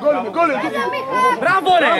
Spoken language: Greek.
Γκόλ, γκόλ, Μπράβο ρε!